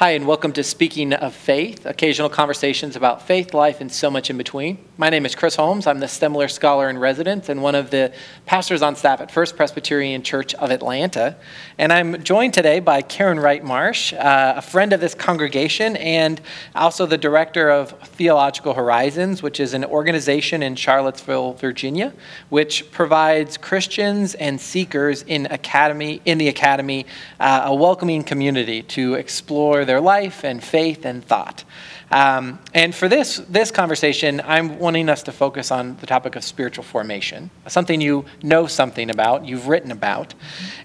Hi, and welcome to Speaking of Faith, occasional conversations about faith, life, and so much in between. My name is Chris Holmes. I'm the Stemler Scholar in Residence and one of the pastors on staff at First Presbyterian Church of Atlanta. And I'm joined today by Karen Wright Marsh, uh, a friend of this congregation and also the director of Theological Horizons, which is an organization in Charlottesville, Virginia, which provides Christians and seekers in academy in the academy uh, a welcoming community to explore their life and faith and thought. Um, and for this, this conversation, I'm wanting us to focus on the topic of spiritual formation, something you know something about, you've written about.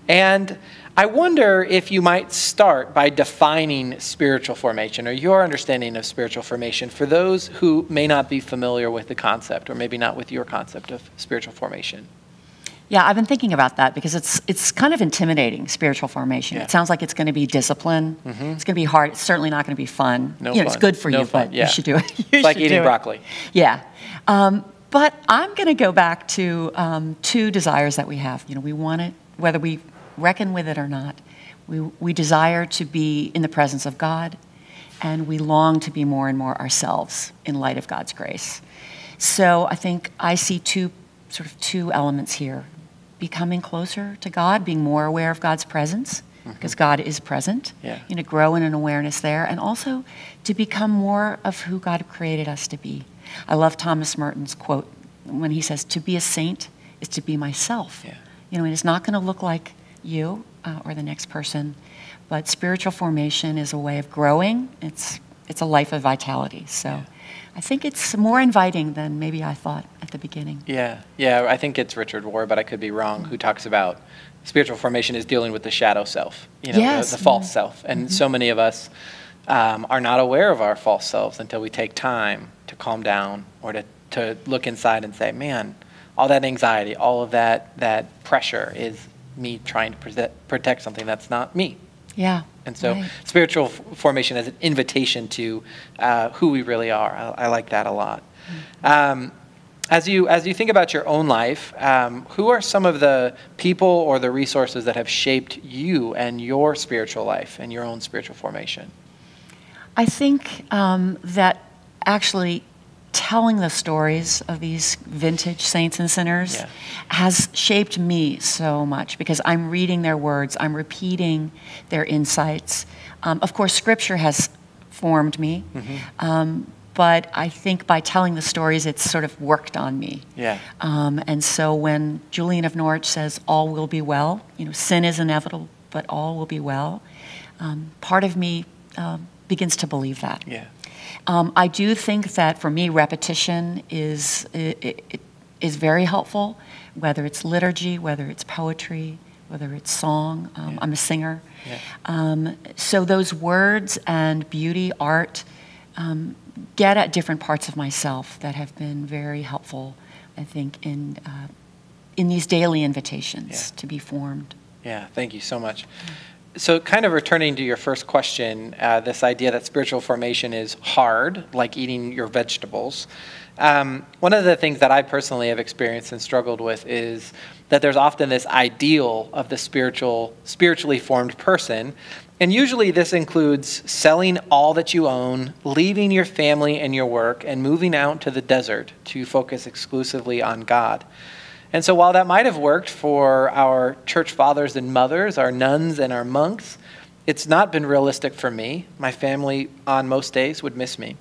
And I wonder if you might start by defining spiritual formation or your understanding of spiritual formation for those who may not be familiar with the concept or maybe not with your concept of spiritual formation. Yeah, I've been thinking about that because it's it's kind of intimidating spiritual formation. Yeah. It sounds like it's going to be discipline. It's going to be hard. It's certainly not going to be fun. No you know, it's good for No you, fun, but yeah. you should do it. You It's like eating it. broccoli. Yeah, um, but I'm going to go back to um, two desires that we have. You know, we want it whether we reckon with it or not. We we desire to be in the presence of God, and we long to be more and more ourselves in light of God's grace. So I think I see two sort of two elements here becoming closer to God, being more aware of God's presence, because God is present, Yeah. you know, grow in an awareness there, and also to become more of who God created us to be. I love Thomas Merton's quote when he says, To be a saint is to be myself. Yeah. You know, and it's not going to look like you uh, or the next person, but spiritual formation is a way of growing. It's, it's a life of vitality. So I think it's more inviting than maybe I thought at the beginning. Yeah, yeah, I think it's Richard Ward, but I could be wrong, who talks about spiritual formation is dealing with the shadow self, you know, Yes. the, the false self. And so many of us um, are not aware of our false selves until we take time to calm down or to, to look inside and say, man, all that anxiety, all of that, that pressure is me trying to protect something that's not me. Yeah. And so right. spiritual f- formation as an invitation to uh, who we really are. I, I like that a lot. Um, as you as you think about your own life, um, who are some of the people or the resources that have shaped you and your spiritual life and your own spiritual formation? I think um, that actually telling the stories of these vintage saints and sinners Yeah. has shaped me so much because I'm reading their words, I'm repeating their insights. Um, of course, scripture has formed me, um, but I think by telling the stories, it's sort of worked on me. Yeah. Um, and so when Julian of Norwich says, all will be well, you know, sin is inevitable, but all will be well, um, part of me um, begins to believe that. Yeah. Um, I do think that for me, repetition is, i i is very helpful, whether it's liturgy, whether it's poetry, whether it's song. Um, Yeah. I'm a singer. Yeah. Um, so those words and beauty, art, um, get at different parts of myself that have been very helpful, I think, in, uh, in these daily invitations Yeah. to be formed. Yeah, thank you so much. So, kind of returning to your first question, uh, this idea that spiritual formation is hard, like eating your vegetables. Um, one of the things that I personally have experienced and struggled with is that there's often this ideal of the spiritual, spiritually formed person, and usually this includes selling all that you own, leaving your family and your work, and moving out to the desert to focus exclusively on God. And so, while that might have worked for our church fathers and mothers, our nuns and our monks, it's not been realistic for me. My family, on most days, would miss me.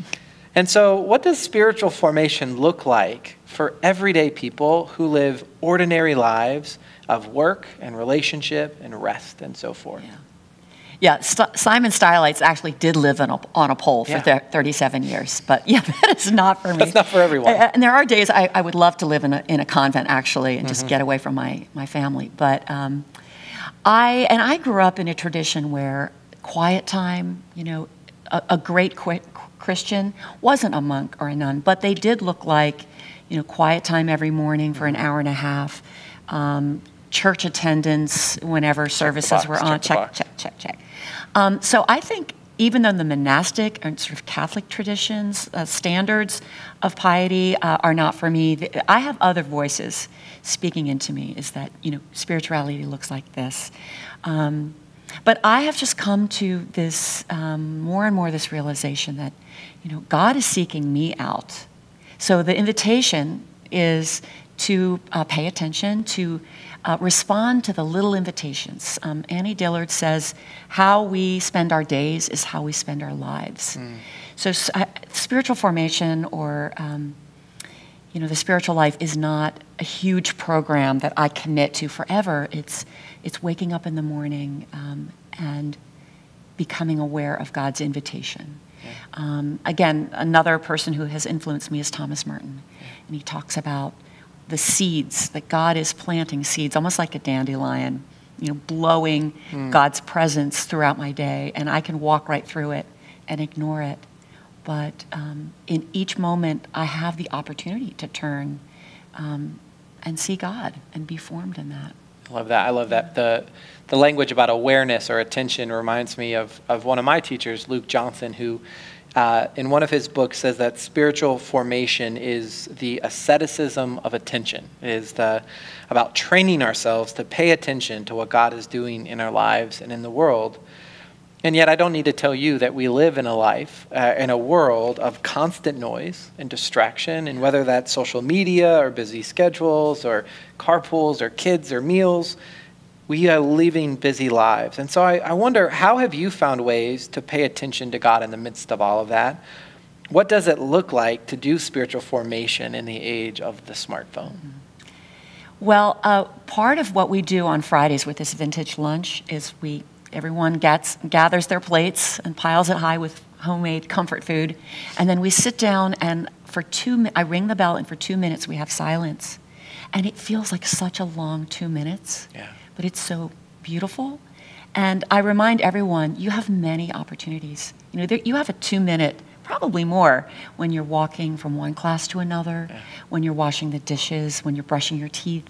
and so, what does spiritual formation look like for everyday people who live ordinary lives of work and relationship and rest and so forth? Yeah. Yeah, St- Simon Stylites actually did live on a, on a pole for Yeah. thir- 37 years, but yeah, that is not for me. That's not for everyone. Uh, And there are days I, I would love to live in a, in a convent actually and just Mm-hmm. get away from my, my family. But um, I, and I grew up in a tradition where quiet time, you know, a, a great qu- Christian wasn't a monk or a nun, but they did look like, you know, quiet time every morning for an Mm-hmm. hour and a half. Um, church attendance whenever services were on. check, check, check, check. Um, so I think even though the monastic and sort of Catholic traditions, uh, standards of piety uh, are not for me, I have other voices speaking into me. Is that you know spirituality looks like this. Um, but I have just come to this um, more and more this realization that, you know, God is seeking me out. So the invitation is to uh, pay attention, to uh, respond to the little invitations. Um, Annie Dillard says, How we spend our days is how we spend our lives. Mm. So, uh, spiritual formation or um, you know, the spiritual life is not a huge program that I commit to forever. It's, it's waking up in the morning um, and becoming aware of God's invitation. Yeah. Um, again, another person who has influenced me is Thomas Merton. Yeah. And he talks about the seeds, that God is planting seeds, almost like a dandelion, you know, blowing mm. God's presence throughout my day. And I can walk right through it and ignore it. But um, in each moment, I have the opportunity to turn um, and see God and be formed in that. I love that. I love that. The, the language about awareness or attention reminds me of, of one of my teachers, Luke Johnson, who uh, in one of his books says that spiritual formation is the asceticism of attention. It is the, about training ourselves to pay attention to what God is doing in our lives and in the world and yet, I don't need to tell you that we live in a life, uh, in a world of constant noise and distraction, and whether that's social media or busy schedules or carpools or kids or meals, we are living busy lives. And so I, I wonder how have you found ways to pay attention to God in the midst of all of that? What does it look like to do spiritual formation in the age of the smartphone? Well, uh, part of what we do on Fridays with this vintage lunch is we everyone gets, gathers their plates and piles it high with homemade comfort food. And then we sit down and for two I ring the bell and for two minutes we have silence. And it feels like such a long two minutes. Yeah. But it's so beautiful. And I remind everyone, you have many opportunities. You know, there, you have a two minute, probably more, when you're walking from one class to another, yeah. when you're washing the dishes, when you're brushing your teeth.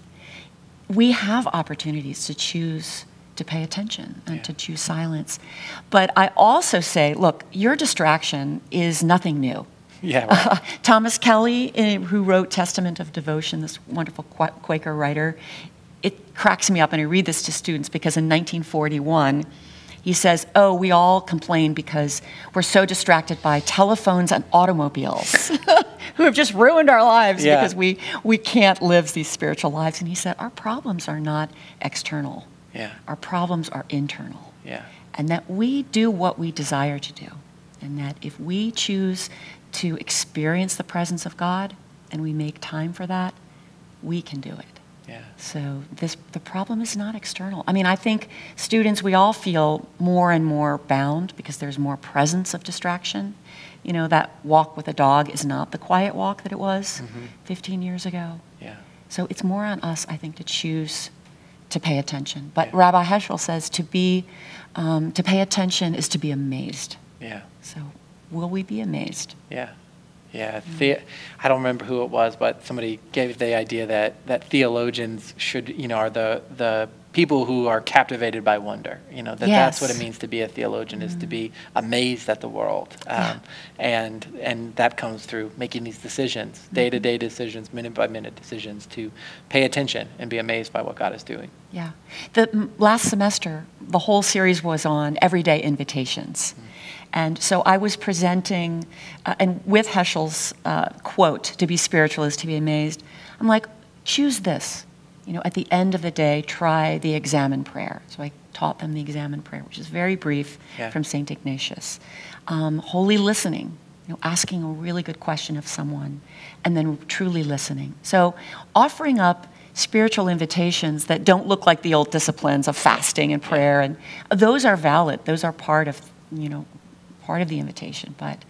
We have opportunities to choose to pay attention and yeah. to choose silence. But I also say, look, your distraction is nothing new. Yeah. Right. Uh, Thomas Kelly, eh, who wrote Testament of Devotion, this wonderful Quaker writer, it cracks me up, and I read this to students because in 1941, he says, Oh, we all complain because we're so distracted by telephones and automobiles who have just ruined our lives yeah. because we, we can't live these spiritual lives. And he said, Our problems are not external. Yeah. Our problems are internal. Yeah. And that we do what we desire to do. And that if we choose to experience the presence of God and we make time for that, we can do it. Yeah. So this the problem is not external. I mean, I think students we all feel more and more bound because there's more presence of distraction. You know, that walk with a dog is not the quiet walk that it was mm-hmm. 15 years ago. Yeah. So it's more on us, I think, to choose to pay attention. But yeah. Rabbi Heschel says to be, um, to pay attention is to be amazed. Yeah. So will we be amazed? Yeah. Yeah, the, I don't remember who it was, but somebody gave the idea that, that theologians should, you know, are the, the people who are captivated by wonder. You know, that yes. that's what it means to be a theologian, is mm. to be amazed at the world. Um, yeah. And, and that comes through making these decisions, day to day decisions, minute by minute decisions, to pay attention and be amazed by what God is doing. Yeah. The last semester, the whole series was on everyday invitations. Mm. And so I was presenting, uh, and with Heschel's uh, quote, to be spiritual is to be amazed, I'm like, choose this you know, at the end of the day, try the Examen prayer. So I taught them the Examen prayer, which is very brief yeah. from St. Ignatius. Um, holy listening, you know, asking a really good question of someone, and then truly listening. So offering up spiritual invitations that don't look like the old disciplines of fasting and prayer, and those are valid. Those are part of, you know, part of the invitation. But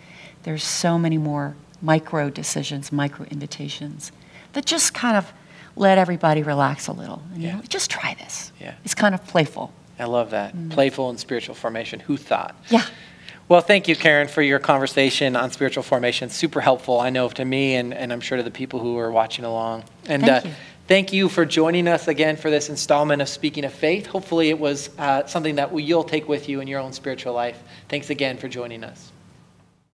there's so many more micro decisions, micro invitations that just kind of let everybody relax a little. And, yeah. You know, just try this. Yeah. It's kind of playful. I love that. Mm. Playful and spiritual formation. Who thought? Yeah. Well, thank you, Karen, for your conversation on spiritual formation. Super helpful, I know, to me, and, and I'm sure to the people who are watching along. And thank, uh, you. thank you for joining us again for this installment of Speaking of Faith. Hopefully, it was uh, something that you'll take with you in your own spiritual life. Thanks again for joining us.